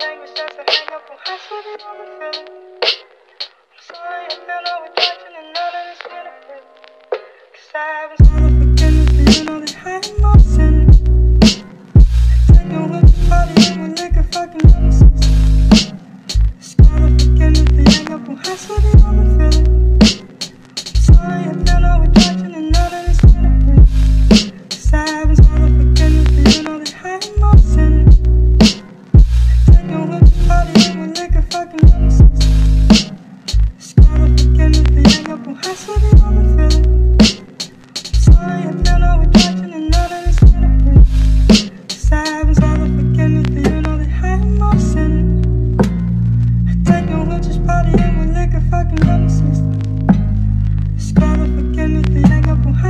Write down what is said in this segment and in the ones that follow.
language, that's hang up high the feeling. I'm sorry, I feel no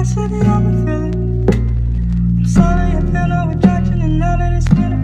city I've been feeling. I'm sorry, I feel no attraction and none of this feeling.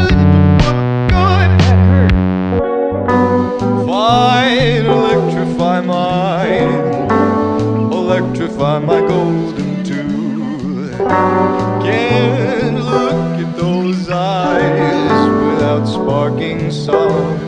hand. Electrify my golden tooth. Can't look at those eyes without sparking song.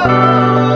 Oh.